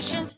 fashioned